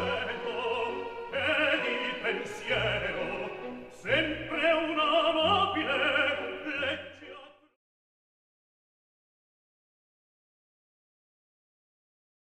cielo e di pensiero sempre